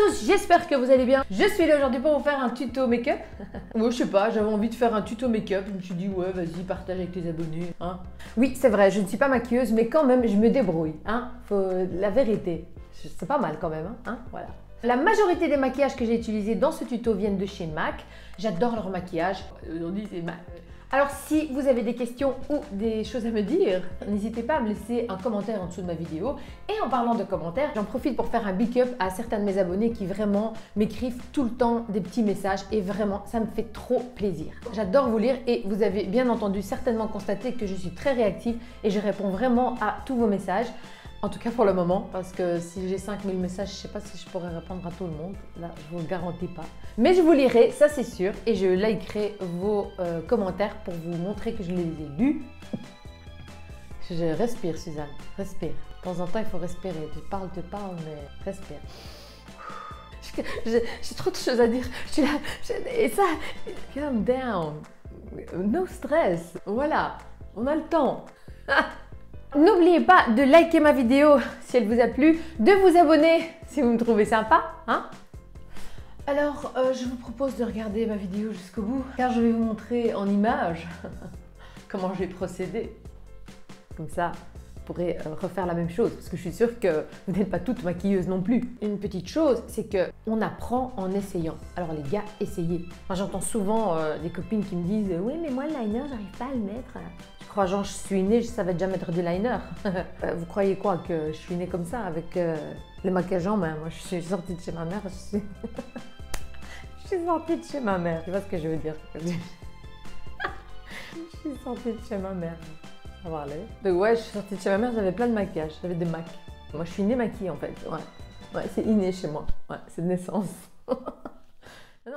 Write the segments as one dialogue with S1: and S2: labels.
S1: tous, j'espère que vous allez bien. Je suis là aujourd'hui pour vous faire un tuto make-up. ouais, je sais pas, j'avais envie de faire un tuto make-up. Je me suis dit, ouais, vas-y, partage avec tes abonnés. Hein. Oui, c'est vrai, je ne suis pas maquilleuse, mais quand même, je me débrouille. Hein. Faut... La vérité, c'est pas mal quand même. Hein. hein voilà. La majorité des maquillages que j'ai utilisés dans ce tuto viennent de chez MAC. J'adore leur maquillage. Aujourd'hui, c'est MAC. Alors si vous avez des questions ou des choses à me dire, n'hésitez pas à me laisser un commentaire en dessous de ma vidéo. Et en parlant de commentaires, j'en profite pour faire un big up à certains de mes abonnés qui vraiment m'écrivent tout le temps des petits messages et vraiment ça me fait trop plaisir. J'adore vous lire et vous avez bien entendu certainement constaté que je suis très réactive et je réponds vraiment à tous vos messages. En tout cas pour le moment, parce que si j'ai 5000 messages, je ne sais pas si je pourrais répondre à tout le monde. Là, je ne vous le garantis pas. Mais je vous lirai, ça c'est sûr, et je likerai vos euh, commentaires pour vous montrer que je les ai lus. Je respire, Suzanne, respire. De temps en temps, il faut respirer. Tu parles, tu parles, mais respire. J'ai trop de choses à dire. Et ça, calm down. No stress. Voilà, on a le temps. N'oubliez pas de liker ma vidéo si elle vous a plu, de vous abonner si vous me trouvez sympa. Hein Alors, euh, je vous propose de regarder ma vidéo jusqu'au bout, car je vais vous montrer en image comment j'ai procédé. Comme ça, vous pourrez euh, refaire la même chose, parce que je suis sûre que vous n'êtes pas toutes maquilleuses non plus. Une petite chose, c'est que on apprend en essayant. Alors les gars, essayez. J'entends souvent euh, des copines qui me disent « Oui, mais moi, le liner, j'arrive pas à le mettre. » crois genre je suis née, je savais déjà mettre du liner. Vous croyez quoi que je suis née comme ça avec euh, le en main? Moi je suis sortie de chez ma mère, je suis, sortie de chez ma mère. Tu vois ce que je veux dire? Je suis sortie de chez ma mère. Ça va. Donc ouais, je suis sortie de chez ma mère, j'avais plein de maquillage, j'avais des macs. Moi je suis née maquillée en fait. Ouais, ouais c'est inné chez moi. Ouais, c'est de naissance. non,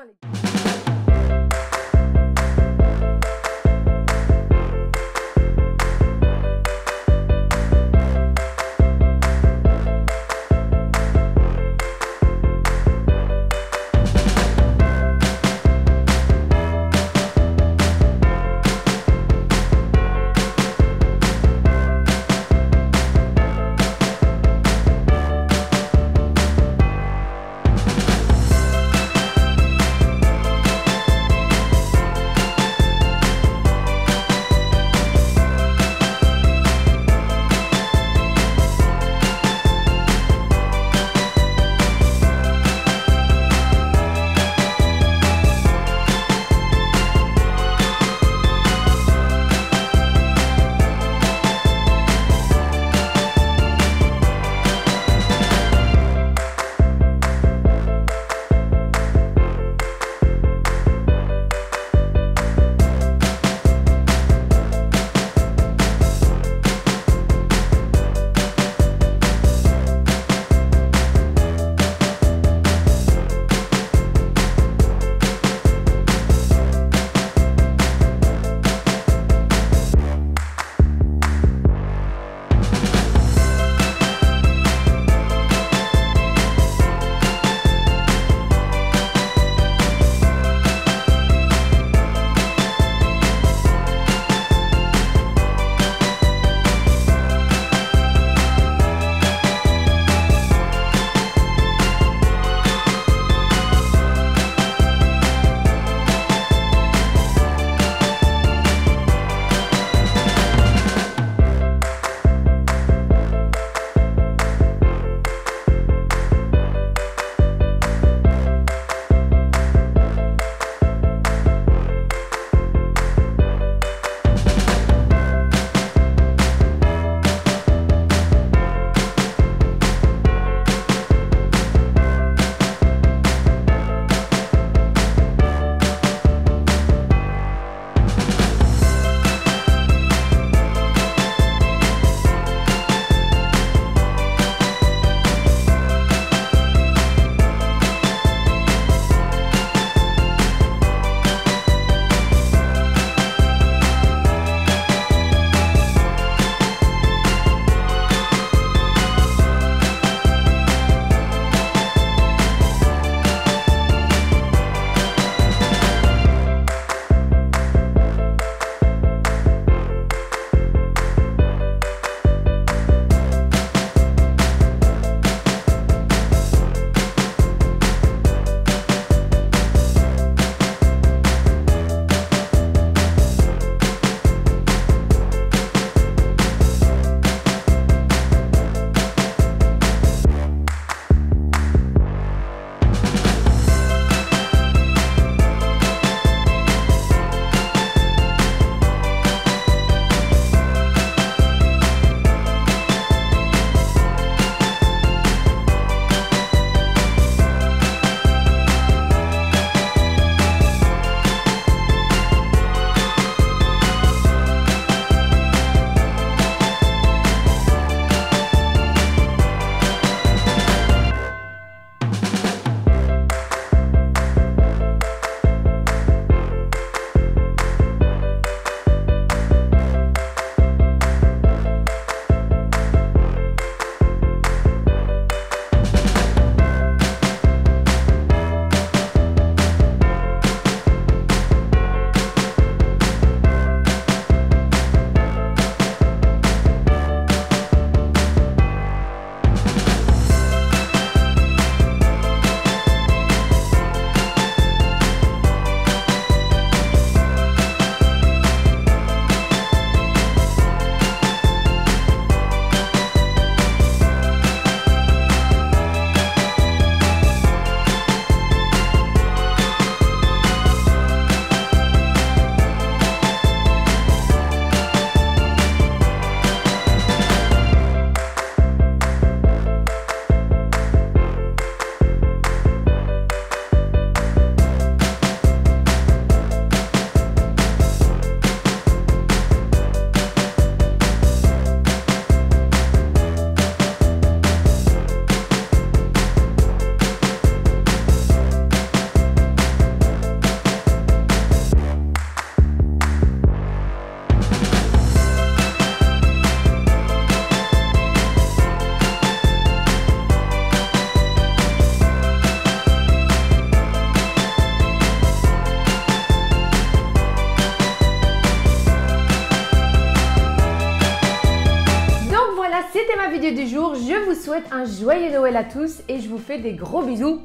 S1: du jour. Je vous souhaite un joyeux Noël à tous et je vous fais des gros bisous.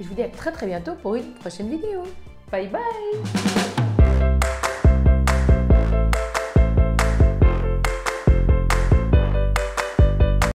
S1: Et je vous dis à très très bientôt pour une prochaine vidéo. Bye bye